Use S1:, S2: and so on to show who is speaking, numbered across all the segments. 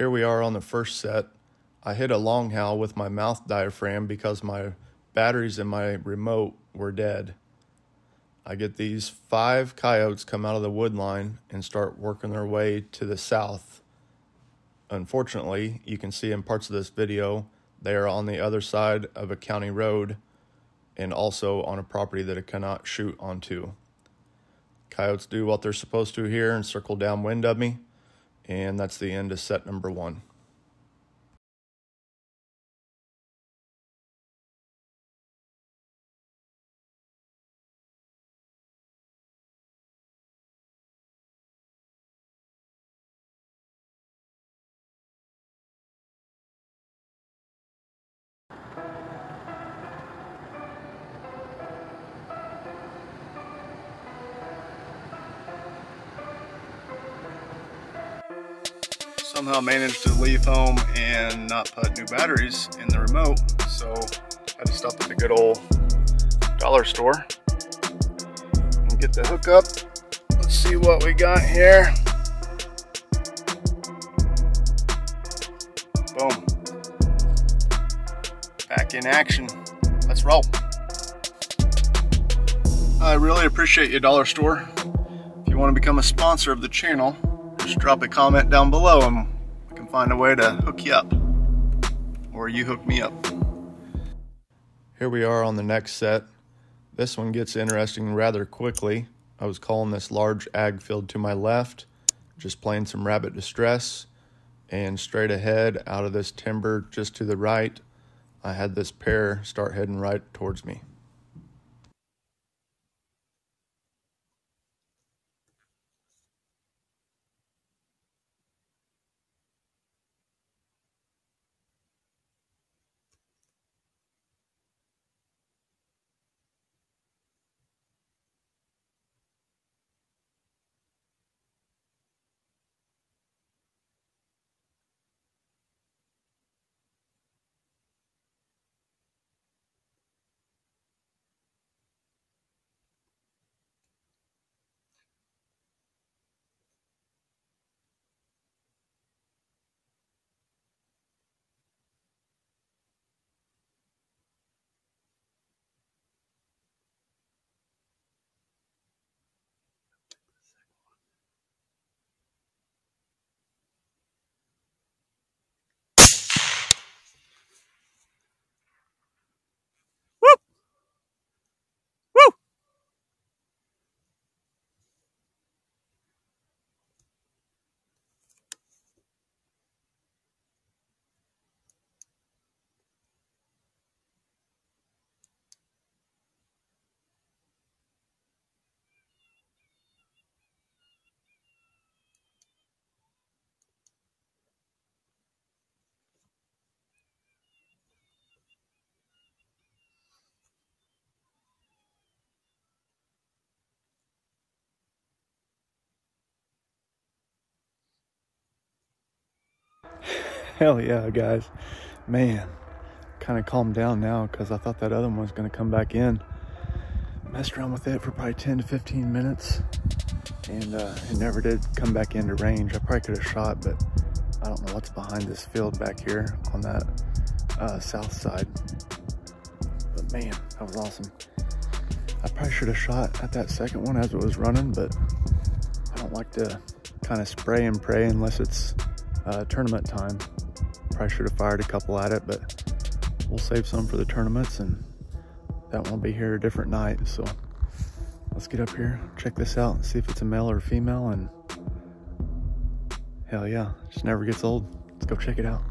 S1: Here we are on the first set. I hit a long howl with my mouth diaphragm because my batteries in my remote were dead. I get these five coyotes come out of the wood line and start working their way to the south. Unfortunately, you can see in parts of this video, they are on the other side of a county road and also on a property that it cannot shoot onto. Coyotes do what they're supposed to here and circle downwind of me, and that's the end of set number one. Somehow managed to leave home and not put new batteries in the remote. So I had to stop at the good old dollar store and get the hook up. Let's see what we got here. Boom. Back in action. Let's roll. I really appreciate you, Dollar Store. If you want to become a sponsor of the channel, just drop a comment down below and we can find a way to hook you up. Or you hook me up. Here we are on the next set. This one gets interesting rather quickly. I was calling this large ag field to my left, just playing some rabbit distress. And straight ahead out of this timber just to the right, I had this pair start heading right towards me. Hell yeah, guys. Man, kind of calmed down now because I thought that other one was going to come back in. Messed around with it for probably 10 to 15 minutes and uh, it never did come back into range. I probably could have shot, but I don't know what's behind this field back here on that uh, south side. But man, that was awesome. I probably should have shot at that second one as it was running, but I don't like to kind of spray and pray unless it's uh, tournament time. Probably should have fired a couple at it, but we'll save some for the tournaments and that won't be here a different night. So let's get up here, check this out and see if it's a male or a female and hell yeah, just never gets old. Let's go check it out.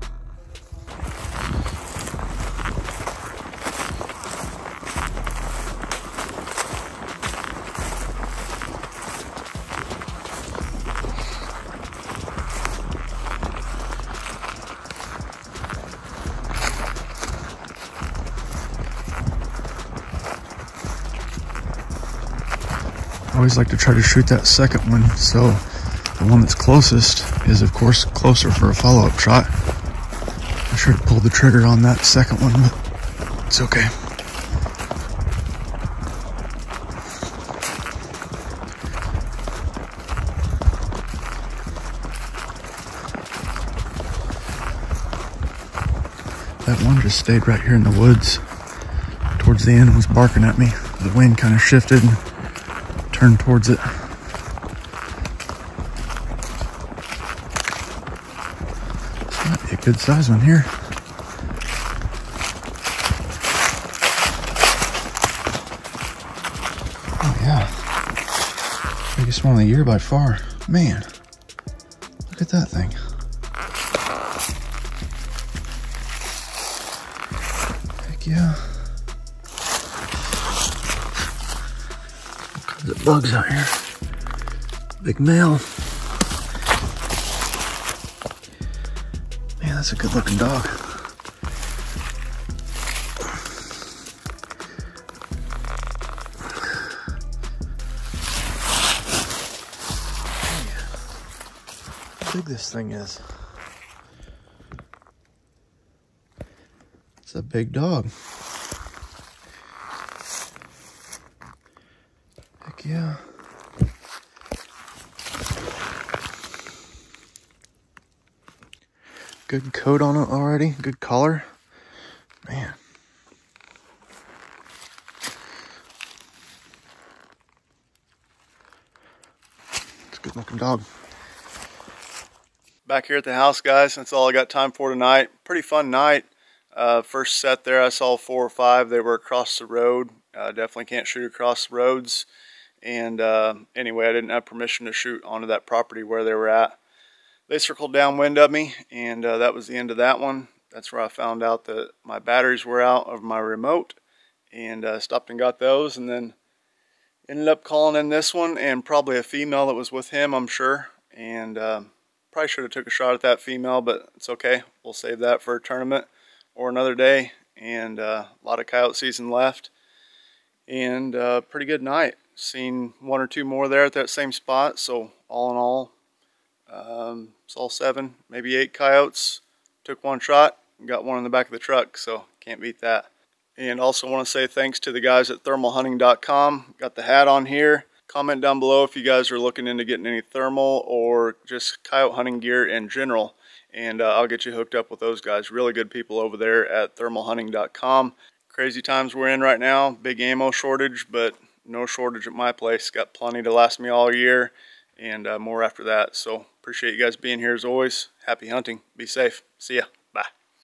S1: Always like to try to shoot that second one so the one that's closest is of course closer for a follow-up shot. I should have pulled the trigger on that second one, but it's okay. That one just stayed right here in the woods. Towards the end was barking at me. The wind kind of shifted turned towards it. Might be a good size one here. Oh yeah. Biggest one of the year by far. Man, look at that thing. Bugs out here. Big male. Man, that's a good looking dog. How big this thing is. It's a big dog. Heck yeah. Good coat on it already. Good color. Man. It's a good looking dog. Back here at the house, guys. That's all I got time for tonight. Pretty fun night. Uh, first set there, I saw four or five. They were across the road. Uh, definitely can't shoot across roads. And uh, anyway, I didn't have permission to shoot onto that property where they were at. They circled downwind of me, and uh, that was the end of that one. That's where I found out that my batteries were out of my remote, and uh, stopped and got those, and then ended up calling in this one, and probably a female that was with him, I'm sure. And uh, probably should have took a shot at that female, but it's okay. We'll save that for a tournament or another day. And uh, a lot of coyote season left, and uh, pretty good night seen one or two more there at that same spot. So all in all, um, saw seven, maybe eight coyotes. Took one shot, got one in the back of the truck. So can't beat that. And also want to say thanks to the guys at thermalhunting.com. Got the hat on here. Comment down below if you guys are looking into getting any thermal or just coyote hunting gear in general. And uh, I'll get you hooked up with those guys. Really good people over there at thermalhunting.com. Crazy times we're in right now. Big ammo shortage, but no shortage at my place. Got plenty to last me all year and uh, more after that. So appreciate you guys being here as always. Happy hunting. Be safe. See ya.